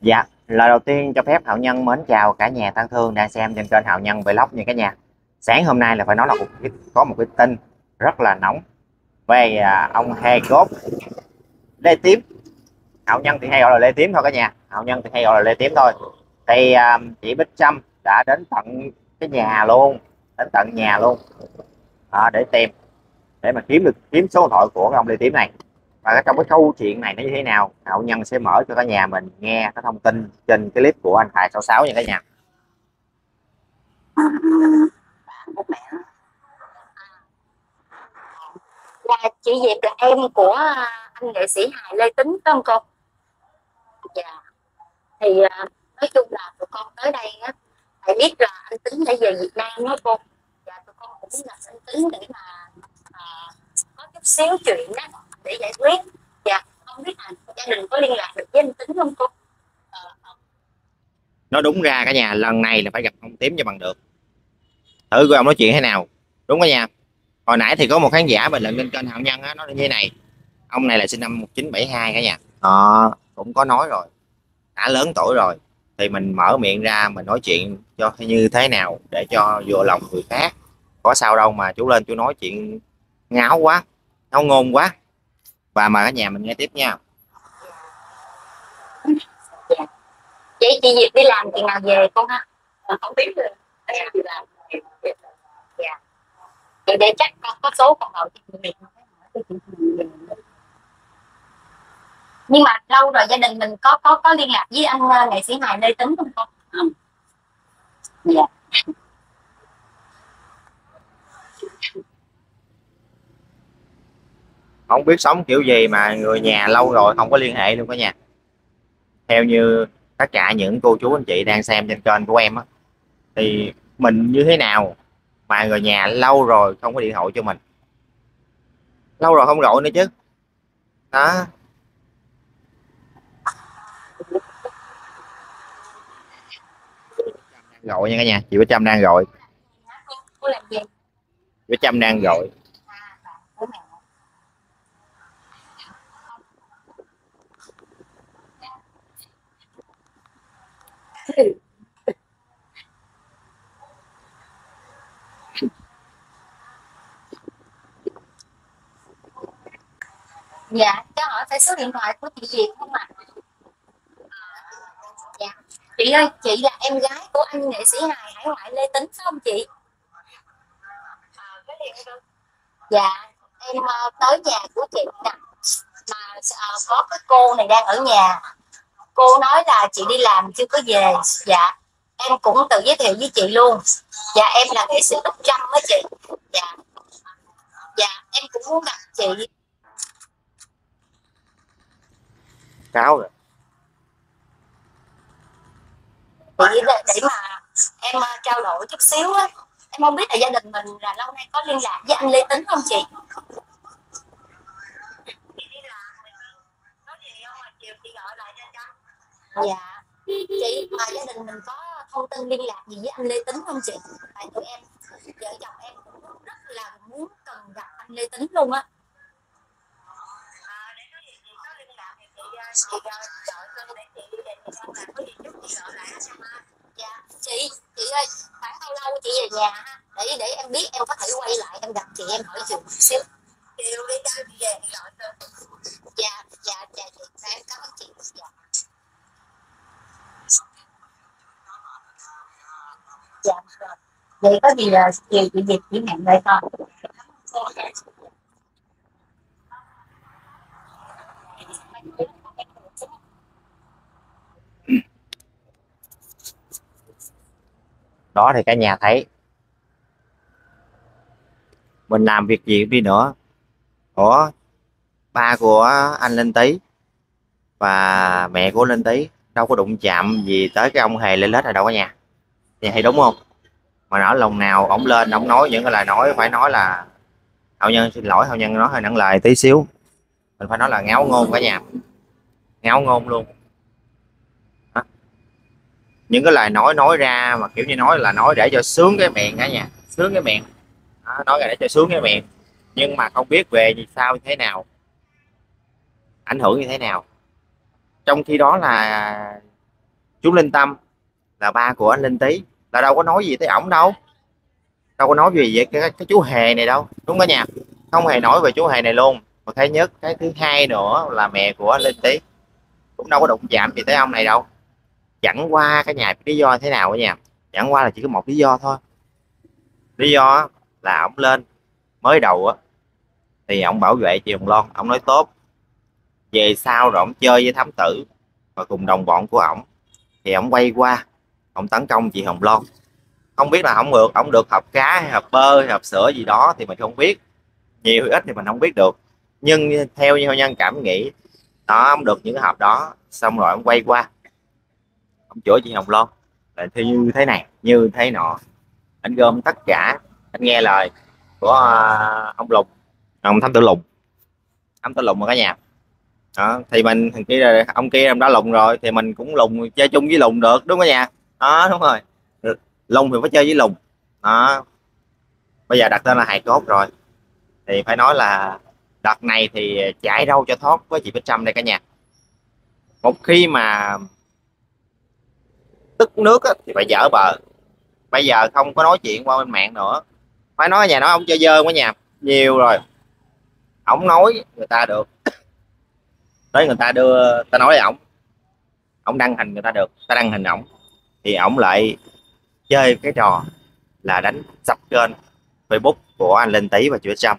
Dạ, lời đầu tiên cho phép Hạo Nhân mến chào cả nhà thân thương đang xem trên kênh Hạo Nhân Vlog nha cả nhà. Sáng hôm nay là phải nói là một cái, có một cái tin rất là nóng về à, ông Hề Cốt Lê Tím. Hạo Nhân thì hay gọi là Lê Tím thôi cả nhà. Hạo Nhân thì hay gọi là Lê Tím thôi. Thì à, chị Bích Trâm đã đến tận cái nhà luôn, đến tận nhà luôn à, để tìm để mà kiếm được kiếm số điện thoại của ông Lê Tím này và trong cái câu chuyện này nó như thế nào hậu nhân sẽ mở cho cả nhà mình nghe cái thông tin trên cái clip của anh Thái 66 nha cả nhà dạ, là chị Diệp là em của anh nghệ sĩ hài Lê Tính phải không cô? Dạ. Thì à, nói chung là tụi con tới đây á, phải biết là anh Tính đã về Việt Nam đó cô. Dạ tụi con cũng là anh Tính để mà à, có chút xíu chuyện đó để giải quyết. Dạ không biết là gia đình có liên lạc được với anh tính không cô? Ờ, ờ. nó đúng ra cả nhà lần này là phải gặp ông tím cho bằng được. Thử coi ông nói chuyện thế nào. Đúng cả nhà. Hồi nãy thì có một khán giả bình luận lên kênh hạo nhân á nói như thế này. Ông này là sinh năm 1972 cả nhà. Đó cũng có nói rồi. Đã lớn tuổi rồi. Thì mình mở miệng ra mình nói chuyện cho như thế nào để cho vừa lòng người khác. Có sao đâu mà chú lên chú nói chuyện ngáo quá ngáo ngôn quá và mời cả nhà mình nghe tiếp nha. Vậy chị Diệp đi làm thì nào về con ha? Không biết rồi đi làm dạ. Để chắc con có số con gọi chị nhưng mà lâu rồi gia đình mình có có có liên lạc với anh ờ, nghệ sĩ hài lê tính không? Con không. Dạ không biết sống kiểu gì mà người nhà lâu rồi không có liên hệ luôn cả nhà theo như tất cả những cô chú anh chị đang xem trên kênh của em á thì mình như thế nào mà người nhà lâu rồi không có điện thoại cho mình? Lâu rồi không gọi nữa chứ. Đó. Gọi nha cả nhà chị Bích Trâm đang gọi. Bích Trâm đang gọi dạ cho hỏi phải số điện thoại của chị Việt không ạ? Dạ. Chị ơi, chị là em gái của anh nghệ sĩ hài hải ngoại Lê Tính phải không chị. Dạ em ờ, tới nhà của chị nè. Mà ờ, có cái cô này đang ở nhà cô nói là chị đi làm chưa có về. Dạ em cũng tự giới thiệu với chị luôn. Dạ em là nghệ sĩ Úc Trâm đó chị. Dạ. Dạ em cũng muốn gặp chị. Cáo rồi. Để, để mà em uh, trao đổi chút xíu á. Em không biết là gia đình mình là lâu nay có liên lạc với anh Lê Tính không chị dạ. Chị mà gia đình mình có thông tin liên lạc gì với anh Lê Tính không chị? Tại tụi em vợ chồng em cũng rất là muốn cần gặp anh Lê Tính luôn á. Dạ. Chị chị ơi khoảng bao lâu chị về nhà ha? Để để em biết em có thể quay lại em gặp chị em hỏi chuyện một xíu. Chiều đi về gọi dạ dạ dạ chị em cảm ơn chị. Dạ dạ vậy có gì là chiều chị dịch chỉ hẹn lại con? Đó thì cả nhà thấy. Mình làm việc gì đi nữa. Của ba của anh Linh Tý và mẹ của Linh Tý đâu có đụng chạm gì tới cái ông hề lên lết này đâu cả nhà thì hay đúng không? Mà nói lòng nào ổng lên ổng nói những cái lời nói phải nói là hậu nhân xin lỗi hậu nhân nói hơi nặng lời tí xíu. Mình phải nói là ngáo ngôn cả nhà. Ngáo ngôn luôn. Hả? những cái lời nói nói ra mà kiểu như nói là nói để cho sướng cái miệng cả nhà. Sướng cái miệng. Đó, nói ra để cho sướng cái miệng. Nhưng mà không biết về gì sao như thế nào. Ảnh hưởng như thế nào. Trong khi đó là chú Linh Tâm là ba của anh Linh Tý là đâu có nói gì tới ổng đâu. Đâu có nói gì về cái, cái chú hề này đâu. Đúng cả nhà không hề nói về chú hề này luôn. Và cái nhất cái thứ hai nữa là mẹ của Linh Tý. Cũng đâu có đụng chạm gì tới ông này đâu. Chẳng qua cái nhà lý do thế nào cả nhà chẳng qua là chỉ có một lý do thôi. Lý do là ổng lên mới đầu á thì ổng bảo vệ chị Hồng Loan. Ổng nói tốt. Về sau rồi ổng chơi với thám tử và cùng đồng bọn của ổng thì ổng quay qua ông tấn công chị Hồng Loan. Không biết là ông được ông được học cá hay học bơ hay học sữa gì đó thì mình không biết. Nhiều hay ít thì mình không biết được. Nhưng theo như nhân cảm nghĩ đó ông được những cái hộp đó xong rồi ông quay qua. Ông chữa chị Hồng Loan là như thế này như thế nọ. Anh gom tất cả anh nghe lời của uh, ông Lùng. Ông thám tử Lùng. Thám tử Lùng ở cả nhà. Đó, thì mình thằng kia ông kia ông đã lùng rồi thì mình cũng lùng chơi chung với lùng được đúng không nhà đó đúng rồi. Lùng thì phải chơi với lùng. Đó. Bây giờ đặt tên là hài cốt rồi. Thì phải nói là đợt này thì chạy đâu cho thoát với chị Bích Trâm đây cả nhà. Một khi mà tức nước á, thì phải dở bờ. Bây giờ không có nói chuyện qua bên mạng nữa. Phải nói nhà nói ông chơi dơ quá nhà. Nhiều rồi. Ổng nói người ta được. Tới người ta đưa ta nói ổng. Ổng đăng hình người ta được. Ta đăng hình ổng thì ổng lại chơi cái trò là đánh sập kênh Facebook của anh Linh Tý và Chữa Trâm.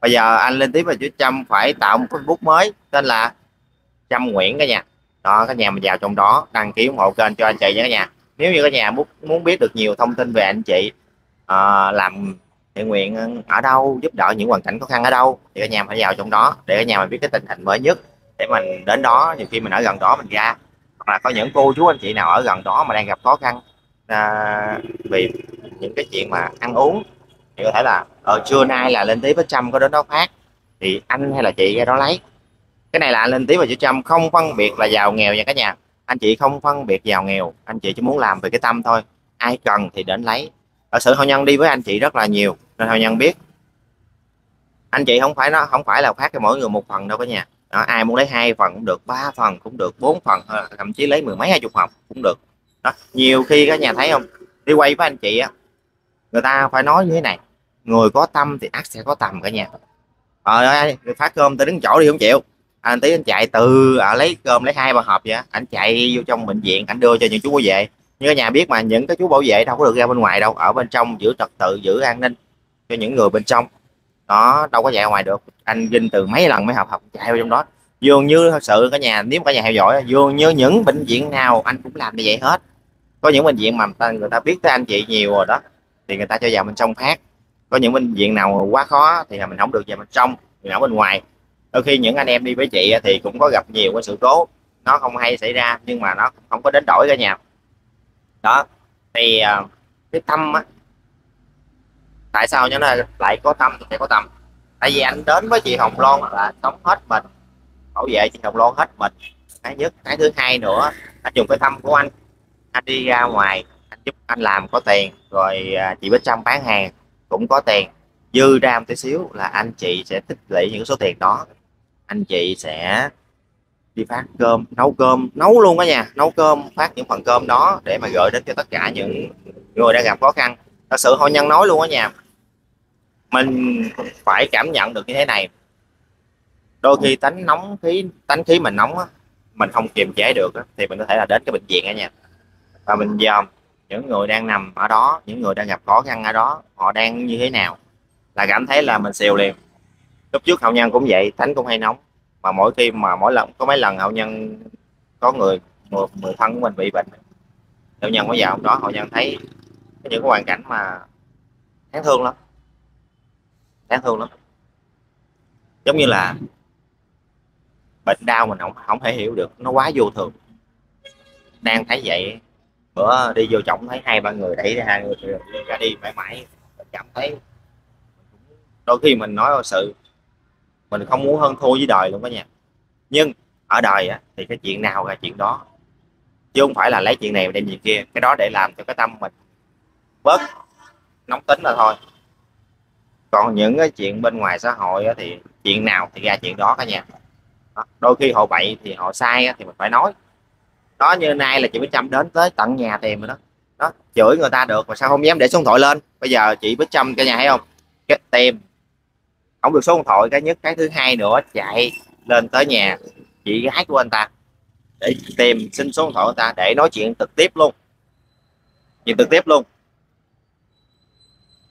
Bây giờ anh Linh Tý và Chữa Trâm phải tạo một Facebook mới tên là Trâm Nguyễn cả nhà. Đó cả nhà mình vào trong đó đăng ký ủng hộ kênh cho anh chị nha cả nhà. Nếu như cả nhà muốn muốn biết được nhiều thông tin về anh chị uh, làm thiện nguyện ở đâu giúp đỡ những hoàn cảnh khó khăn ở đâu thì cả nhà phải vào trong đó để cả nhà mình biết cái tình hình mới nhất để mình đến đó. Nhiều khi mình ở gần đó mình ra hoặc là có những cô chú anh chị nào ở gần đó mà đang gặp khó khăn à, vì những cái chuyện mà ăn uống thì có thể là ở trưa nay là lên tí với trăm có đến đó phát thì anh hay là chị ra đó lấy. Cái này là anh lên tí và chữ trăm không phân biệt là giàu nghèo nha cả nhà. Anh chị không phân biệt giàu nghèo anh chị chỉ muốn làm về cái tâm thôi. Ai cần thì đến lấy. Ở sự hôn nhân đi với anh chị rất là nhiều nên hôn nhân biết. Anh chị không phải nó không phải là phát cho mỗi người một phần đâu cả nhà đó, ai muốn lấy hai phần cũng được ba phần cũng được bốn phần ờ, thậm chí lấy mười mấy hai chục hộp cũng được. Đó nhiều khi các nhà thấy không? Đi quay với anh chị á người ta phải nói như thế này người có tâm thì ác sẽ có tầm cả nhà. Ờ ơi phát cơm tới đứng chỗ đi không chịu. Anh tí anh chạy từ à, lấy cơm lấy hai ba hộp vậy anh chạy vô trong bệnh viện anh đưa cho những chú bảo vệ. Như nhà biết mà những cái chú bảo vệ đâu có được ra bên ngoài đâu ở bên trong giữ trật tự giữ an ninh cho những người bên trong. Đó đâu có chạy ngoài được anh vinh từ mấy lần mới học học chạy vào trong đó. Dường như thật sự cả nhà nếu cả nhà theo dõi dường như những bệnh viện nào anh cũng làm như vậy hết. Có những bệnh viện mà người ta, người ta biết tới anh chị nhiều rồi đó thì người ta cho vào bên trong phát có những bệnh viện nào quá khó thì là mình không được vào bên trong thì ở bên ngoài. Đôi khi những anh em đi với chị thì cũng có gặp nhiều cái sự cố. Nó không hay xảy ra nhưng mà nó không có đến đổi cả nhà. Đó thì à, cái tâm á tại sao cho nó lại có tâm thì phải có tâm tại vì anh đến với chị Hồng Loan là sống hết mình. Bảo vệ chị Hồng Loan hết mình. Cái nhất, cái thứ hai nữa, anh dùng cái tâm của anh. Anh đi ra ngoài, anh giúp anh làm có tiền, rồi à, chị Bích Trâm bán hàng cũng có tiền. Dư ra một tí xíu là anh chị sẽ tích lũy những số tiền đó. Anh chị sẽ đi phát cơm, nấu cơm, nấu luôn đó nha. Nấu cơm, phát những phần cơm đó để mà gửi đến cho tất cả những người đang gặp khó khăn. Thật sự hôn nhân nói luôn đó nha mình phải cảm nhận được như thế này. Đôi khi tánh nóng khí tánh khí mình nóng á, mình không kiềm chế được á, thì mình có thể là đến cái bệnh viện á nha và mình dòm những người đang nằm ở đó những người đang gặp khó khăn ở đó họ đang như thế nào là cảm thấy là mình xìu liền. Lúc trước hậu nhân cũng vậy tánh cũng hay nóng mà mỗi khi mà mỗi lần có mấy lần hậu nhân có người người, người thân của mình bị bệnh. Hậu nhân mới vào đó hậu nhân thấy những cái hoàn cảnh mà đáng thương lắm đáng thương lắm. Giống như là bệnh đau mình không không thể hiểu được nó quá vô thường. Đang thấy vậy bữa đi vô trọng thấy hai ba người đẩy hai người ra đi mãi mãi cảm thấy đôi khi mình nói sự mình không muốn hơn thua với đời luôn đó nha. Nhưng ở đời á, thì cái chuyện nào là chuyện đó? Chứ không phải là lấy chuyện này đem chuyện kia cái đó để làm cho cái tâm mình bớt nóng tính là thôi còn những cái chuyện bên ngoài xã hội thì chuyện nào thì ra chuyện đó cả nhà. Đó. đôi khi họ bậy thì họ sai thì mình phải nói. Đó, như nay là chị Bích Trâm đến tới tận nhà tìm rồi đó. Đó, chửi người ta được mà sao không dám để số điện thoại lên? Bây giờ chị Bích Trâm cả nhà thấy không? Cái tìm. Không được số điện thoại, cái nhất, cái thứ hai nữa, chạy lên tới nhà chị gái của anh ta. Để tìm, xin số điện thoại của ta để nói chuyện trực tiếp luôn. Chuyện trực tiếp luôn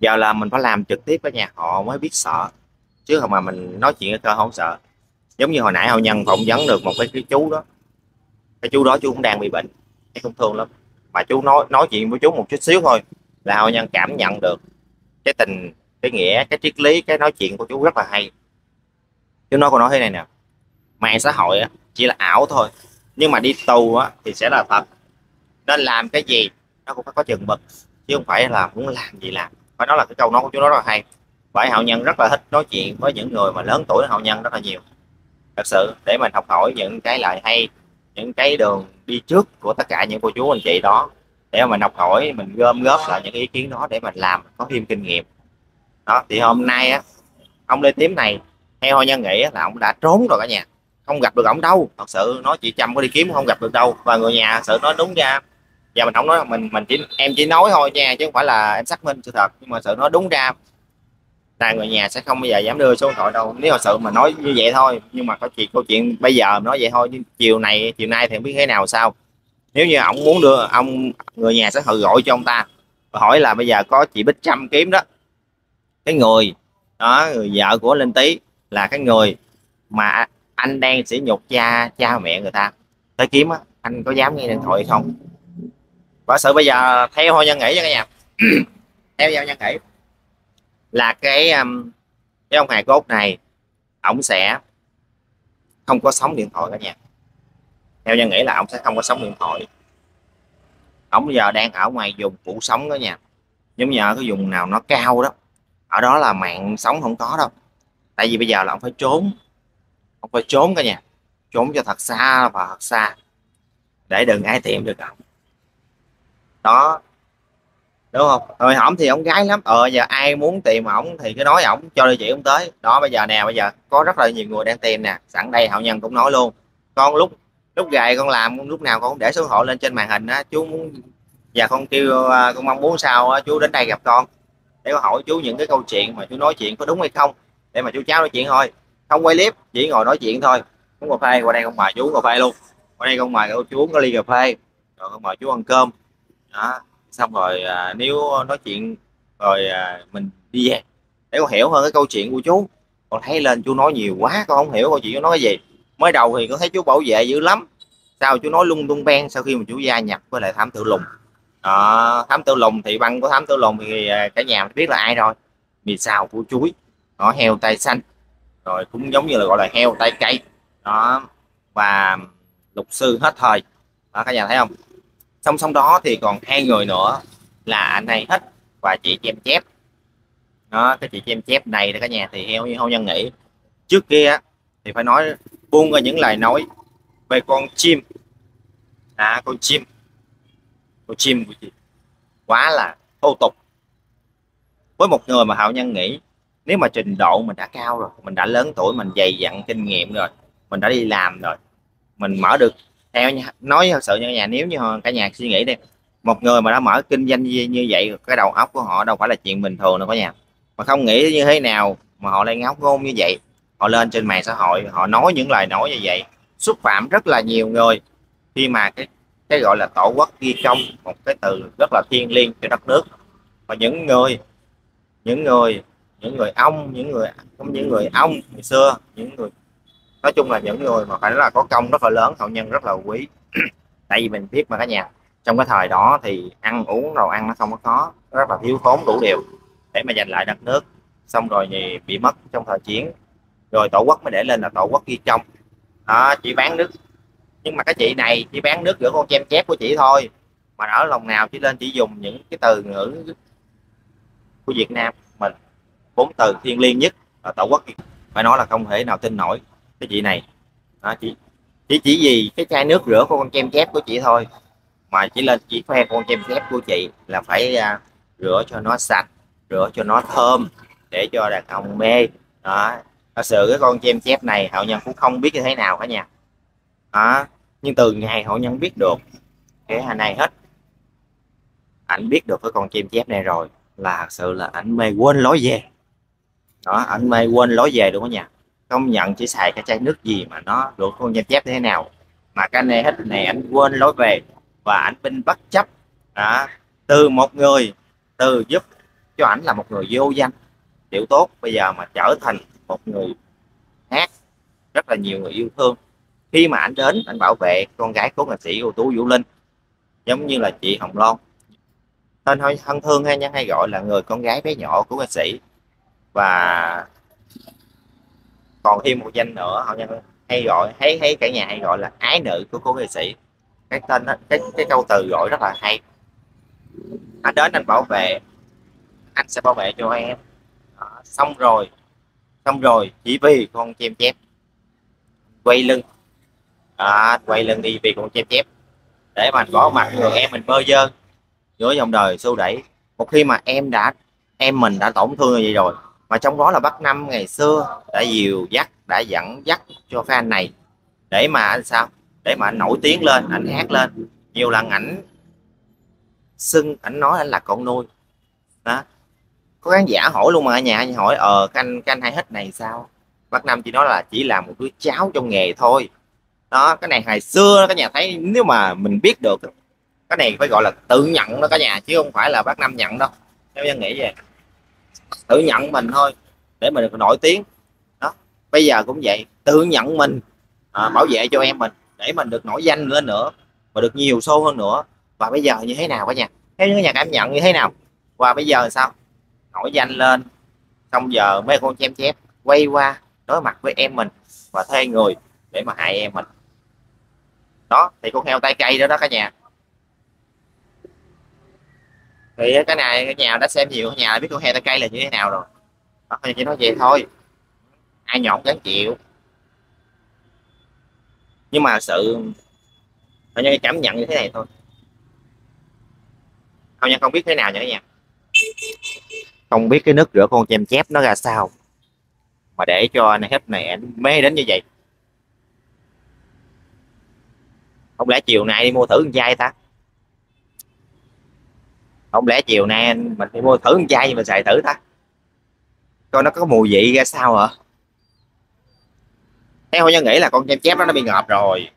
giờ là mình phải làm trực tiếp với nhà họ mới biết sợ. Chứ không mà mình nói chuyện với cơ không sợ. Giống như hồi nãy hậu nhân phỏng vấn được một cái, cái chú đó. Cái chú đó chú cũng đang bị bệnh. Thấy cũng thương lắm. Mà chú nói nói chuyện với chú một chút xíu thôi là hậu nhân cảm nhận được cái tình cái nghĩa cái triết lý cái nói chuyện của chú rất là hay. Chú nói còn nói thế này nè. Mạng xã hội chỉ là ảo thôi. Nhưng mà đi tù á, thì sẽ là thật. Nên làm cái gì nó cũng phải có chừng mực. Chứ không phải là muốn làm gì làm phải nói là cái câu nói của chú nói rất là hay. Bởi hậu nhân rất là thích nói chuyện với những người mà lớn tuổi hậu nhân rất là nhiều. Thật sự, để mình học hỏi những cái lời hay, những cái đường đi trước của tất cả những cô chú anh chị đó, để mà mình học hỏi, mình gom góp lại những ý kiến đó để mình làm, có thêm kinh nghiệm. Đó, thì hôm nay á, ông lê tím này, theo hậu nhân nghĩ là ông đã trốn rồi cả nhà. Không gặp được ổng đâu. Thật sự nói chị chăm có đi kiếm, không gặp được đâu. Và người nhà sự nói đúng ra giờ mình không nói, mình mình chỉ, em chỉ nói thôi nha, chứ không phải là em xác minh sự thật. Nhưng mà sự nó đúng ra, là người nhà sẽ không bao giờ dám đưa số điện thoại đâu. Nếu thật sự mà nói như vậy thôi, nhưng mà có chuyện, câu chuyện bây giờ nói vậy thôi, nhưng chiều này, chiều nay thì không biết thế nào sao. Nếu như ông muốn đưa, ông, người nhà sẽ thử gọi cho ông ta, và hỏi là bây giờ có chị Bích Trâm kiếm đó. Cái người, đó, người vợ của Linh Tý, là cái người mà anh đang sỉ nhục cha cha mẹ người ta. Tới kiếm á, anh có dám nghe điện thoại không? Và sự bây giờ theo hoa nhân nghĩ nha cả nhà. Theo giao nhân nghĩ là cái um, cái ông hài cốt này, ổng sẽ không có sóng điện thoại cả nhà. Theo nhân nghĩ là ông sẽ không có sóng điện thoại. Ổng bây giờ đang ở ngoài vùng phủ sóng đó nha. Giống như ở cái vùng nào nó cao đó. Ở đó là mạng sống không có đâu. Tại vì bây giờ là ông phải trốn. Ông phải trốn cả nhà. Trốn cho thật xa, và thật xa. Để đừng ai tìm được ông đó. Đúng không? Rồi hỏng thì ông gái lắm. Ờ giờ ai muốn tìm ổng thì cứ nói ổng cho địa chỉ ông tới. Đó bây giờ nè bây giờ có rất là nhiều người đang tìm nè. Sẵn đây hậu nhân cũng nói luôn. Con lúc lúc gầy con làm lúc nào con cũng để số hộ lên trên màn hình á. Chú muốn và con kêu à, con mong muốn sao á, chú đến đây gặp con. Để con hỏi chú những cái câu chuyện mà chú nói chuyện có đúng hay không. Để mà chú cháu nói chuyện thôi. Không quay clip chỉ ngồi nói chuyện thôi. Uống cà phê qua đây con mời chú cà phê luôn. Qua đây con mời chú uống cái ly cà phê. Rồi con mời chú ăn cơm đó. Xong rồi à, nếu nói chuyện rồi à, mình đi về để con hiểu hơn cái câu chuyện của chú. Con thấy lên chú nói nhiều quá con không hiểu câu chuyện chú nói gì. Mới đầu thì con thấy chú bảo vệ dữ lắm. Sao chú nói lung tung ben sau khi mà chú gia nhập với lại thám tử lùng. Đó, thám tử lùng thì băng của thám tử lùng thì à, cả nhà biết là ai rồi. Mì xào của chuối. Nó heo tay xanh. Rồi cũng giống như là gọi là heo tay cây. Đó và lục sư hết thời. Đó cả nhà thấy không? Song song đó thì còn hai người nữa là anh này hết và chị chém chép. Đó, cái chị chém chép này cả nhà, thì theo như hôn nhân nghĩ. Trước kia thì phải nói buông ra những lời nói về con chim. À con chim. Con chim của chị. Quá là thô tục. Với một người mà hậu nhân nghĩ, nếu mà trình độ mình đã cao rồi, mình đã lớn tuổi, mình dày dặn kinh nghiệm rồi, mình đã đi làm rồi, mình mở được theo nói thật sự như nhà, nếu như cả nhà suy nghĩ đi, một người mà đã mở kinh doanh như vậy, cái đầu óc của họ đâu phải là chuyện bình thường đâu cả nhà. Mà không nghĩ như thế nào mà họ lại ngáo ngôn như vậy. Họ lên trên mạng xã hội, họ nói những lời nói như vậy. Xúc phạm rất là nhiều người. Khi mà cái cái gọi là tổ quốc ghi trong một cái từ rất là thiêng liêng cho đất nước. Và những người những người những người ông, những người, không những người ông ngày xưa, những người nói chung là những người mà phải là có công rất là lớn, hậu nhân rất là quý. Tại vì mình biết mà cả nhà. Trong cái thời đó thì ăn uống đồ ăn nó không có có rất là thiếu thốn đủ điều để mà giành lại đất nước. Xong rồi thì bị mất trong thời chiến. Rồi tổ quốc mới để lên là tổ quốc ghi trong đó, chỉ bán nước. Nhưng mà cái chị này chỉ bán nước giữa con chém chép của chị thôi, mà ở lòng nào chỉ lên chỉ dùng những cái từ ngữ của Việt Nam mình. Bốn từ thiên liêng nhất là tổ quốc phải nói là không thể nào tin nổi cái chị này. Đó, chỉ chỉ chỉ vì cái chai nước rửa của con kem chép của chị thôi. Mà chỉ lên chỉ khoe con kem chép của chị là phải uh, rửa cho nó sạch rửa cho nó thơm để cho đàn ông mê. Đó. Thật sự cái con kem chép này hậu nhân cũng không biết như thế nào cả nhà đó. Nhưng từ ngày hậu nhân biết được cái anh này hết. Ảnh biết được cái con chim chép này rồi là thật sự là ảnh mê quên lối về. Đó ảnh mê quên lối về đúng không nhà công nhận chỉ xài cái chai nước gì mà nó được con chim chép thế nào. Mà cái này hết này anh quên lối về và anh binh bất chấp đó, từ một người từ giúp cho ảnh là một người vô danh tiểu tốt bây giờ mà trở thành một người hát rất là nhiều người yêu thương. Khi mà anh đến anh bảo vệ con gái của nghệ sĩ ưu tú Vũ Linh giống như là chị Hồng Loan. Tên hơi thân thương hay nhân hay gọi là người con gái bé nhỏ của nghệ sĩ. Và còn thêm một danh nữa họ nhân hay gọi thấy thấy cả nhà hay gọi là ái nữ của cô nghệ sĩ. Cái tên cái cái câu từ gọi rất là hay. Anh đến anh bảo vệ anh sẽ bảo vệ cho em. Đó, xong rồi xong rồi chỉ vì con chim chép. Quay lưng. Đó, quay lưng đi vì con chim chép. Để mà có mặt người em mình bơ dơ giữa dòng đời xô đẩy. Một khi mà em đã em mình đã tổn thương như vậy rồi mà trong đó là Bắc năm ngày xưa đã dìu dắt, đã dẫn dắt cho fan này. Để mà anh sao? Để mà anh nổi tiếng lên, anh hát lên. Nhiều lần ảnh xưng, ảnh nói anh là con nuôi. Đó. Có khán giả hỏi luôn mà ở nhà hỏi ờ canh canh hay hết này sao? Bác năm chỉ nói là chỉ là một đứa cháu trong nghề thôi. Đó, cái này hồi xưa cả nhà thấy, nếu mà mình biết được cái này phải gọi là tự nhận đó cả nhà, chứ không phải là bác năm nhận đâu. Theo dân nghĩ vậy tự nhận mình thôi để mình được nổi tiếng. Đó bây giờ cũng vậy tự nhận mình à, bảo vệ cho em mình để mình được nổi danh lên nữa và được nhiều show hơn nữa. Và bây giờ như thế nào cả nhà? Thế những nhà cảm nhận như thế nào? Và bây giờ sao? Nổi danh lên xong giờ mấy con chém chép quay qua đối mặt với em mình và thuê người để mà hại em mình. Đó thì con heo tay cây đó đó cả nhà thì cái này cái nhà đã xem nhiều nhà biết con heo cây là như thế nào rồi. Đó, chỉ nói vậy thôi. Ai nhọn gắn chịu. Nhưng mà sự hầu nhân cảm nhận như thế này thôi. Không nhân không biết thế nào nha. Nhà không biết cái nước rửa con chim chép nó ra sao. Mà để cho anh hết này anh mê đến như vậy. Không lẽ chiều nay đi mua thử con chai ta? Không lẽ chiều nay mình đi mua thử con chai mình xài thử ta? Coi nó có mùi vị ra sao hả? Theo nhân nghĩ là con chém chép đó nó bị ngợp rồi.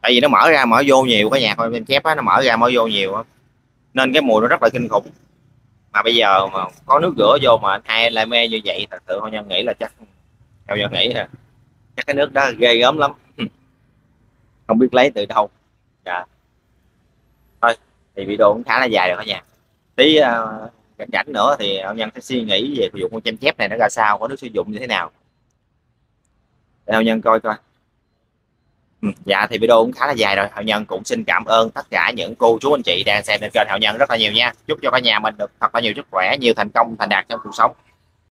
Tại vì nó mở ra mở vô nhiều cái nhà con chém chép đó, nó mở ra mở vô nhiều nên cái mùi nó rất là kinh khủng. Mà bây giờ mà có nước rửa vô mà hai lại mê như vậy thật sự thôi nhân nghĩ là chắc theo nhân nghĩ là chắc cái nước đó ghê gớm lắm. Không biết lấy từ đâu. Dạ. yeah thì video cũng khá là dài rồi cả nhà. Tí uh, cảnh cảnh nữa thì ông nhân sẽ suy nghĩ về sử dụng con chém chép này nó ra sao có nước sử dụng như thế nào. Để ông nhân coi coi. Ừ, dạ thì video cũng khá là dài rồi. Hậu nhân cũng xin cảm ơn tất cả những cô chú anh chị đang xem trên kênh hậu nhân rất là nhiều nha. Chúc cho cả nhà mình được thật là nhiều sức khỏe nhiều thành công thành đạt trong cuộc sống.